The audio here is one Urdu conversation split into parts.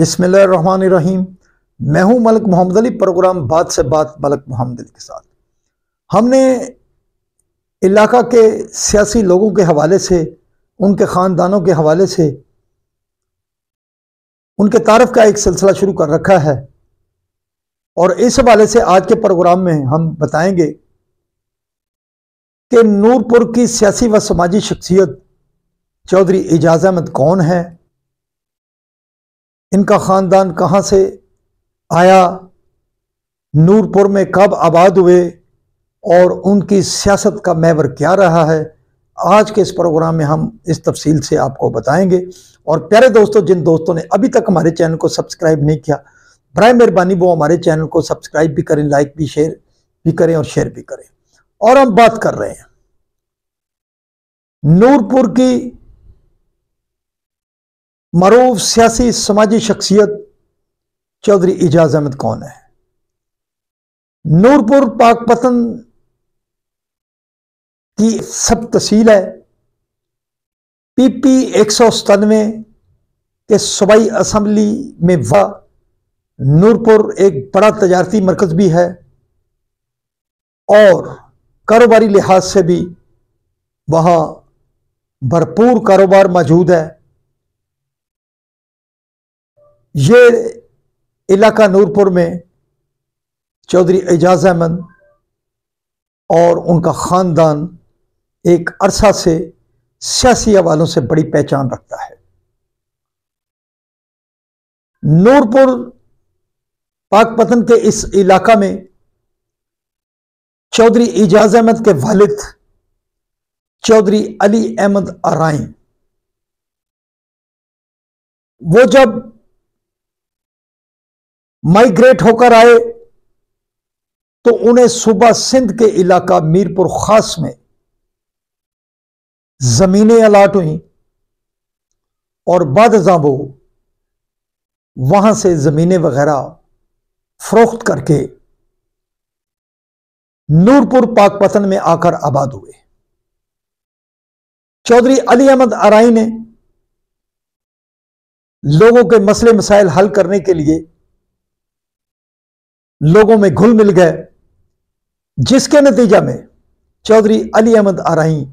بسم اللہ الرحمن الرحیم۔ میں ہوں ملک محمد علی، پروگرام بات سے بات ملک محمد علی کے ساتھ۔ ہم نے علاقہ کے سیاسی لوگوں کے حوالے سے، ان کے خاندانوں کے حوالے سے ان کے تعارف کا ایک سلسلہ شروع کر رکھا ہے۔ اور اس حوالے سے آج کے پروگرام میں ہم بتائیں گے کہ نور پور کی سیاسی و سماجی شخصیت چودھری اعجاز احمد کون ہے؟ ان کا خاندان کہاں سے آیا؟ نور پور میں کب آباد ہوئے؟ اور ان کی سیاست کا میور کیا رہا ہے؟ آج کے اس پروگرام میں ہم اس تفصیل سے آپ کو بتائیں گے۔ اور پیارے دوستوں جن دوستوں نے ابھی تک ہمارے چینل کو سبسکرائب نہیں کیا، برائے مہربانی وہ ہمارے چینل کو سبسکرائب بھی کریں، لائک بھی، شیئر بھی کریں اور شیئر بھی کریں۔ اور ہم بات کر رہے ہیں۔ نور پور کی معروف سیاسی سماجی شخصیت چودھری اعجاز احمد کون ہے؟ نور پور پاک پتن کی سب تحصیل ہے۔ پی پی ایک سو ستانوے کے صوبائی اسمبلی میں وا۔ نور پور ایک بڑا تجارتی مرکز بھی ہے۔ اور کاروباری لحاظ سے بھی وہاں بھرپور کاروبار موجود ہے۔ یہ علاقہ نورپور میں چودھری اعجاز احمد اور ان کا خاندان ایک عرصہ سے سیاسی حوالوں سے بڑی پہچان رکھتا ہے۔ نورپور پاک پتن کے اس علاقہ میں چودھری اعجاز احمد کے والد چودھری علی احمد ارائن وہ جب مائگریٹ ہو کر آئے، تو انہیں صوبہ سندھ کے علاقہ میرپور خاص میں زمینیں الاٹ ہوئیں اور بعد وہ وہاں سے زمینیں وغیرہ فروخت کر کے نورپور پاک پتن میں آ کر آباد ہوئے۔ چودھری علی احمد آرائی نے لوگوں کے مسئلے مسائل حل کرنے کے لیے لوگوں میں گھل مل گئے۔ جس کے نتیجہ میں چودھری علی احمد آرائی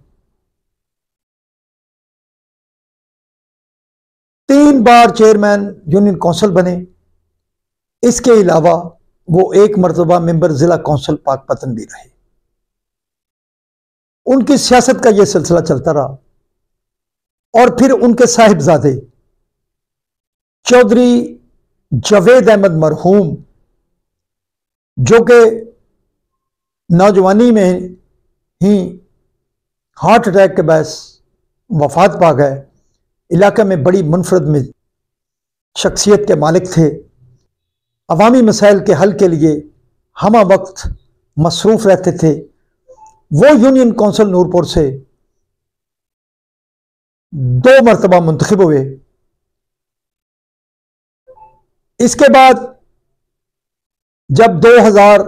تین بار چیئرمین یونین کونسل بنے۔ اس کے علاوہ وہ ایک مرتبہ ممبر ضلع کونسل پاک پتن بھی رہے۔ ان کی سیاست کا یہ سلسلہ چلتا رہا۔ اور پھر ان کے صاحبزادے چودھری جوید احمد مرحوم جو کہ نوجوانی میں ہی ہارٹ اٹیک کے باعث وفات پا گئے، علاقے میں بڑی منفرد میں شخصیت کے مالک تھے۔ عوامی مسائل کے حل کے لیے ہمہ وقت مصروف رہتے تھے۔ وہ یونین کونسل نورپور سے دو مرتبہ منتخب ہوئے۔ اس کے بعد جب دو ہزار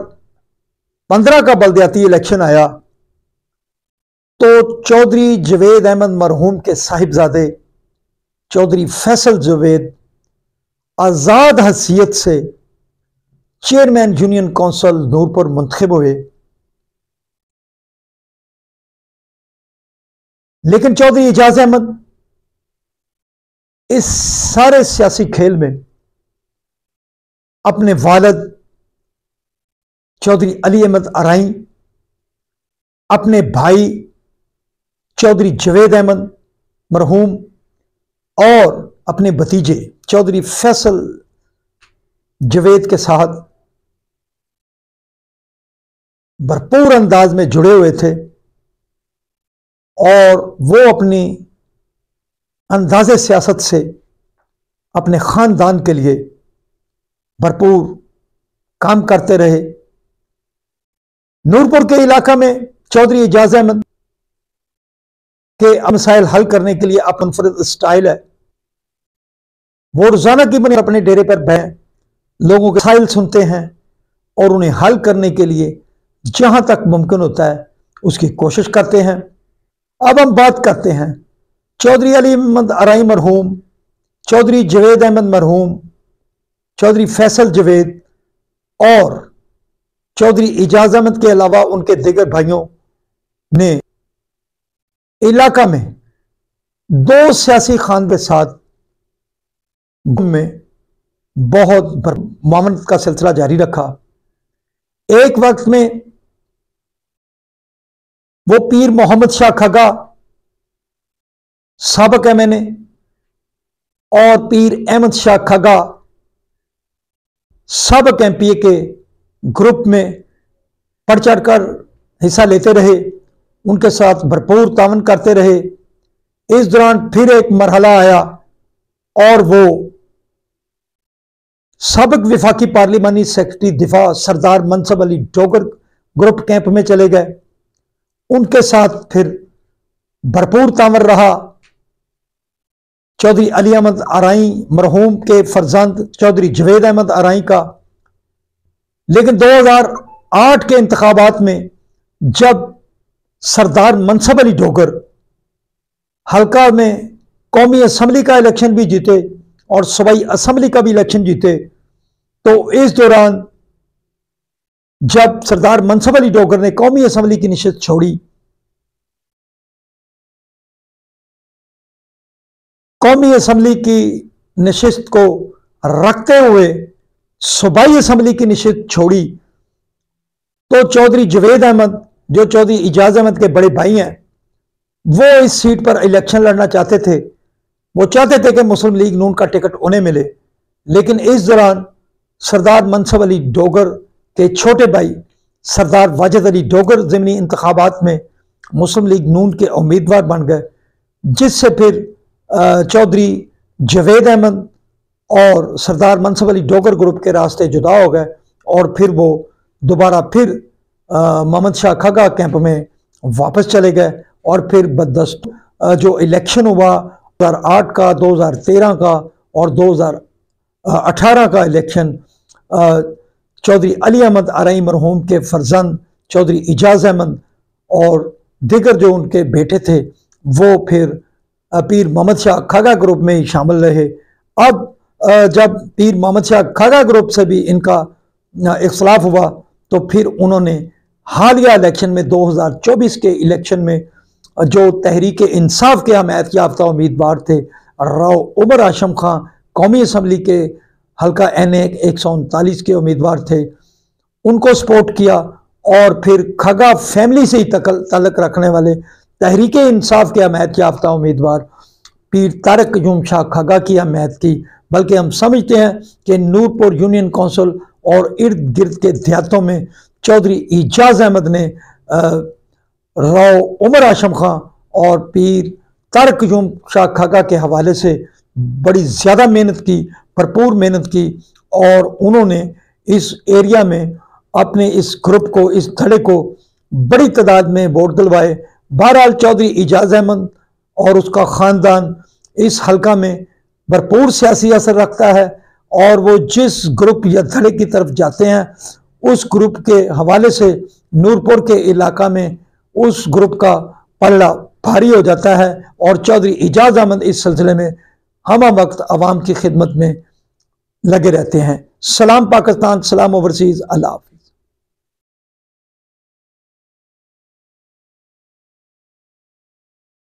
پندرہ کا بلدیاتی الیکشن آیا، تو چودھری جوید احمد مرحوم کے صاحبزادے چودھری فیصل جوید آزاد حیثیت سے چیئرمین یونین کونسل نور پر منتخب ہوئے۔ لیکن چودھری اجاز احمد اس سارے سیاسی کھیل میں اپنے والد چودھری علی احمد ارائیں اپنے بھائی چودھری جوید احمد مرحوم اور اپنے بھتیجے چودھری فیصل جوید کے ساتھ بھرپور انداز میں جڑے ہوئے تھے اور وہ اپنی انداز سیاست سے اپنے خاندان کے لیے بھرپور کام کرتے رہے۔ نورپور کے علاقہ میں چودھری اجاز احمد کے مسائل حل کرنے کے لیے اپ منفرد اسٹائل ہے۔ وہ روزانہ کی بنے اپنے ڈیرے پر بہ لوگوں کے مسائل سنتے ہیں اور انہیں حل کرنے کے لیے جہاں تک ممکن ہوتا ہے اس کی کوشش کرتے ہیں۔ اب ہم بات کرتے ہیں، چودھری علی احمد ارائی مرحوم، چودھری جوید احمد مرحوم، چودھری فیصل جوید اور چودھری اجاز احمد کے علاوہ ان کے دیگر بھائیوں نے علاقہ میں دو سیاسی خان کے ساتھ میں بہت معاونت کا سلسلہ جاری رکھا۔ ایک وقت میں وہ پیر محمد شاہ کھگا سابق ہے میں نے اور پیر احمد شاہ کھگا سابق ایم پی اے کے گروپ میں پڑھ چڑھ کر حصہ لیتے رہے، ان کے ساتھ بھرپور تعاون کرتے رہے۔ اس دوران پھر ایک مرحلہ آیا اور وہ سابق وفاقی پارلیمانی سیکرٹری دفاع سردار منصب علی ڈوگر گروپ کیمپ میں چلے گئے۔ ان کے ساتھ پھر بھرپور تامر رہا۔ چودھری علی احمد آرائی مرحوم کے فرزند چودھری جوید احمد آرائی کا لیکن دو ہزار آٹھ کے انتخابات میں جب سردار منصب علی ڈوگر حلقہ میں قومی اسمبلی کا الیکشن بھی جیتے اور صوبائی اسمبلی کا بھی الیکشن جیتے، تو اس دوران جب سردار منصب علی ڈوگر نے قومی اسمبلی کی نشست چھوڑی، قومی اسمبلی کی نشست کو رکھتے ہوئے صوبائی اسمبلی کی نشست چھوڑی۔ تو چودھری جوید احمد، جو چودھری اجاز احمد کے بڑے بھائی ہیں، وہ اس سیٹ پر الیکشن لڑنا چاہتے تھے۔ وہ چاہتے تھے کہ مسلم لیگ نون کا ٹکٹ انہیں ملے۔ لیکن اس دوران سردار منصب علی ڈوگر کے چھوٹے بھائی سردار واجد علی ڈوگر ضمنی انتخابات میں مسلم لیگ نون کے امیدوار بن گئے، جس سے پھر چودھری جوید احمد اور سردار منصب علی ڈوگر گروپ کے راستے جدا ہو گئے اور پھر وہ دوبارہ پھر محمد شاہ کھگا کیمپ میں واپس چلے گئے اور پھر بدست جو الیکشن ہوا دو ہزار آٹھ کا، دو ہزار تیرہ کا اور دو ہزار اٹھارہ کا الیکشن چودھری علی احمد آرائی مرحوم کے فرزند چودھری اجاز احمد اور دیگر جو ان کے بیٹے تھے، وہ پھر پیر محمد شاہ کھاگا گروپ میں ہی شامل رہے۔ اب جب پیر محمد شاہ کھاگا گروپ سے بھی ان کا اختلاف ہوا، تو پھر انہوں نے حالیہ الیکشن میں دو ہزار چوبیس کے الیکشن میں جو تحریک انصاف کے حمایت یافتہ امیدوار تھے، راؤ عمر آشم خان قومی اسمبلی کے حلقہ این اے ایک سو انتالیس کے امیدوار تھے، ان کو سپورٹ کیا اور پھر کھگا فیملی سے ہی تعلق رکھنے والے تحریک انصاف کے حمایت یافتہ امیدوار پیر تارک یوم شاہ کھگا کی حمایت کی بلکہ ہم سمجھتے ہیں کہ نورپور یونین کونسل اور ارد گرد کے دیہاتوں میں چودھری اجاز احمد نے راؤ عمر آشم خان اور پیر تارک یوم شاہ کھگا کے حوالے سے بڑی زیادہ محنت کی، بھرپور محنت کی اور انہوں نے اس ایریا میں اپنے اس گروپ کو، اس دھڑے کو بڑی تعداد میں ووٹ دلوائے۔ بہرحال چودھری اجاز احمد اور اس کا خاندان اس حلقہ میں بھرپور سیاسی اثر رکھتا ہے اور وہ جس گروپ یا دھڑے کی طرف جاتے ہیں، اس گروپ کے حوالے سے نورپور کے علاقہ میں اس گروپ کا پلڑا بھاری ہو جاتا ہے اور چودھری اجاز احمد اس سلسلے میں ہمہ وقت عوام کی خدمت میں لگے رہتے ہیں۔ سلام پاکستان، سلام اوورسیز، اللہ